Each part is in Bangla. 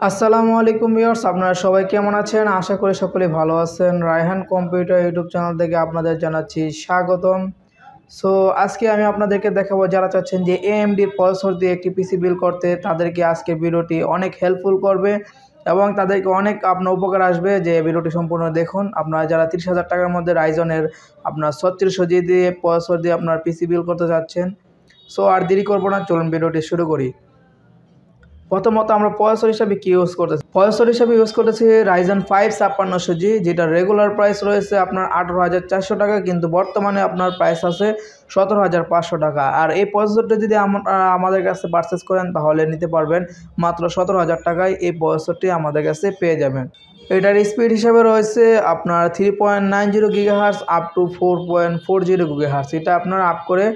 আসসালামু আলাইকুম ভিউয়ার্স, আপনারা সবাই কেমন আছেন? আশা করি সকলে ভালো আছেন। রায়হান কম্পিউটার ইউটিউব চ্যানেল থেকে আপনাদের জানাচ্ছি স্বাগতম। সো আজকে আমি আপনাদেরকে দেখাবো যারা চাচ্ছেন যে এএমডির প্রসেসর দিয়ে একটি পিসি বিল করতে, তাদেরকে আজকে ভিডিওটি অনেক হেল্পফুল করবে এবং তাদেরকে অনেক আপনার উপকার আসবে। যে ভিডিওটি সম্পূর্ণ দেখুন। আপনারা যারা তিরিশ হাজার টাকার মধ্যে রাইজনের আপনার ছত্রিশশো জি দিয়ে প্রসেসর দিয়ে আপনার পিসি বিল করতে চাচ্ছেন সো আর দেরি করব না, চলুন ভিডিওটি শুরু করি। প্রথমত আমরা প্রসেসর হিসাবে কি ইউজ করতেছি? প্রসেসর হিসাবে ইউজ করতেছি রাইজেন ফাইভ ছাপ্পান্নশো জি যেটা রেগুলার প্রাইস রয়েছে আপনার আঠারো হাজার চারশো টাকা, কিন্তু বর্তমানে আপনার প্রাইস আছে সতেরো হাজার পাঁচশো টাকা। আর এই প্রসেসরটা যদি আমাদের কাছে পারচেস করেন, তাহলে নিতে পারবেন মাত্র সতেরো হাজার টাকায় এই প্রসেসরটি আমাদের কাছে পেয়ে যাবেন। এটার স্পিড হিসাবে রয়েছে আপনার three point nine zero gigahertz up to four point four zero gigahertz এটা আপনার আপ করে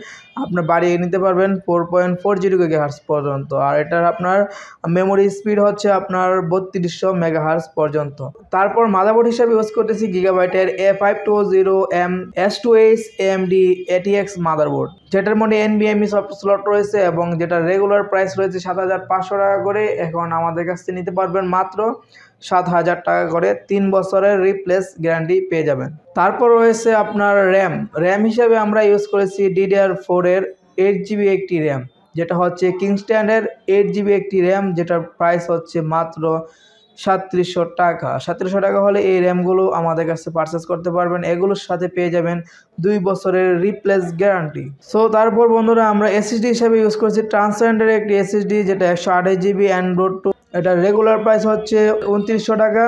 আপনার বাড়িয়ে নিতে পারবেন four point four zero gigahertz পর্যন্ত। আর এটার আপনার মেমোরি স্পিড হচ্ছে আপনার বত্রিশশো মেগাহার্স পর্যন্ত। তারপর মাদাবোর্ড হিসাবে ইউজ করতেছি গিগাবাইটের A five two zero M S two H M D ATX motherboard যেটার মধ্যে এনবিএমই সব স্লট রয়েছে এবং যেটা রেগুলার প্রাইস রয়েছে সাত হাজার পাঁচশো টাকা করে। এখন আমাদের কাছ থেকে নিতে পারবেন মাত্র সাত হাজার টাকা করে তিন বছরের রিপ্লেস গ্যারান্টি পেয়ে যাবেন। তারপর রয়েছে আপনার র্যাম র্যাম হিসাবে আমরা ইউজ করেছি ডিডিআর ফোরের এইট জিবি একটি র্যাম যেটা হচ্ছে কিংস্ট্যান্ডের এইট জিবি একটি র্যাম যেটার প্রাইস হচ্ছে মাত্র সাতত্রিশশো টাকা। সাতত্রিশশো টাকা হলে এই র্যামগুলো আমাদের কাছে পারচেস করতে পারবেন। এগুলোর সাথে পেয়ে যাবেন দুই বছরের রিপ্লেস গ্যারান্টি সো তারপর বন্ধুরা, আমরা এসএসডি হিসাবে ইউজ করছি ট্রান্সজেন্ডারের একটি এসএসডি যেটা একশো আঠাশ জিবি অ্যান্ড্রয়েড টু এটার রেগুলার প্রাইস হচ্ছে উনত্রিশশো টাকা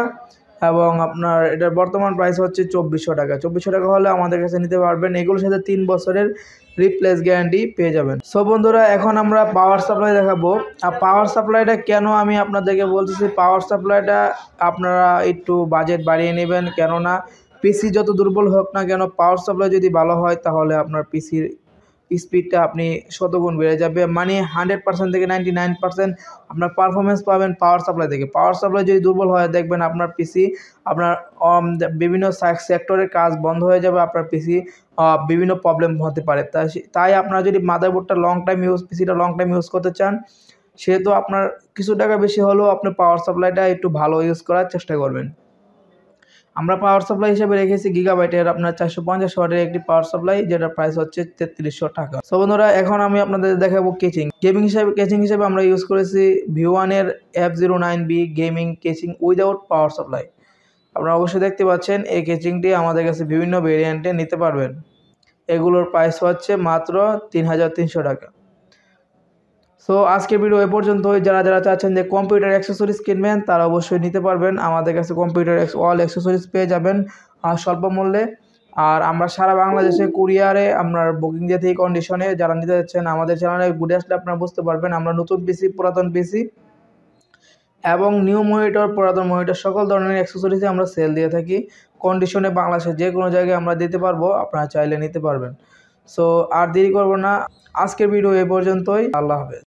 এবং আপনার এটার বর্তমান প্রাইস হচ্ছে চব্বিশশো টাকা। চব্বিশশো টাকা হলে আমাদের কাছে নিতে পারবেন। এগুলোর সাথে তিন বছরের রিপ্লেস গ্যারান্টি পেয়ে যাবেন। সো বন্ধুরা, এখন আমরা পাওয়ার সাপ্লাই দেখাবো। আর পাওয়ার সাপ্লাইটা কেন আমি আপনাদেরকে বলতেছি পাওয়ার সাপ্লাইটা আপনারা একটু বাজেট বাড়িয়ে নেবেন। কেননা পিসি যত দুর্বল হোক না কেন পাওয়ার সাপ্লাই যদি ভালো হয়, তাহলে আপনার পিসির স্পিডটা আপনি শতগুণ বেড়ে যাবে। মানে হান্ড্রেড পার্সেন্ট থেকে নাইনটি নাইন পার্সেন্ট আপনার পারফরমেন্স পাবেন পাওয়ার সাপ্লাই থেকে। পাওয়ার সাপ্লাই যদি দুর্বল হয়, দেখবেন আপনার পিসি আপনার বিভিন্ন সেক্টরের কাজ বন্ধ হয়ে যাবে, আপনার পিসি বিভিন্ন প্রবলেম হতে পারে। তাই তাই আপনারা যদি মাদারবোর্ডটা লং টাইম ইউজ পিসিটা লং টাইম ইউজ করতে চান, সেহেতু আপনার কিছু টাকা বেশি হলেও আপনি পাওয়ার সাপ্লাইটা একটু ভালো ইউজ করার চেষ্টা করবেন। আমরা পাওয়ার সাপ্লাই হিসেবে রেখেছি গিগাবাইটের আপনার চারশো পঞ্চাশ ওয়াটের একটি পাওয়ার সাপ্লাই যেটার প্রাইস হচ্ছে তেত্রিশশো টাকা। সো বন্ধুরা, এখন আমি আপনাদের দেখাবো কেচিং গেমিং হিসাবে কেচিং হিসেবে আমরা ইউজ করেছি ভি ওয়ানের F zero nine B gaming casing without power supply আপনারা অবশ্যই দেখতে পাচ্ছেন, এই কেচিংটি আমাদের কাছে বিভিন্ন ভেরিয়েন্টে নিতে পারবেন। এগুলোর প্রাইস হচ্ছে মাত্র তিন হাজার তিনশো টাকা। সো আজকের ভিডিও এ পর্যন্তই। যারা যারা চাচ্ছেন যে কম্পিউটার অ্যাক্সেসরিজ কিনবেন, তারা অবশ্যই নিতে পারবেন। আমাদের কাছে কম্পিউটার অল অ্যাক্সেসরিজ পেয়ে যাবেন আর স্বল্প মূল্যে। আর আমরা সারা বাংলাদেশে, কুরিয়ারে আপনার বুকিং দিয়ে থেকে কন্ডিশনে যারা নিতে যাচ্ছেন আমাদের চ্যানেলে ঘুরে আসলে আপনারা বুঝতে পারবেন, আমরা নতুন পিসি পুরাতন পিসি এবং নিউ মনিটর পুরাতন মনিটর সকল ধরনের অ্যাক্সেসরিজে আমরা সেল দিয়ে থাকি। কন্ডিশনে বাংলাদেশের যে কোনো জায়গায় আমরা দিতে পারব, আপনারা চাইলে নিতে পারবেন। সো আর দেরি করব না। আজকের ভিডিও এ পর্যন্তই। আল্লাহ হাফেজ।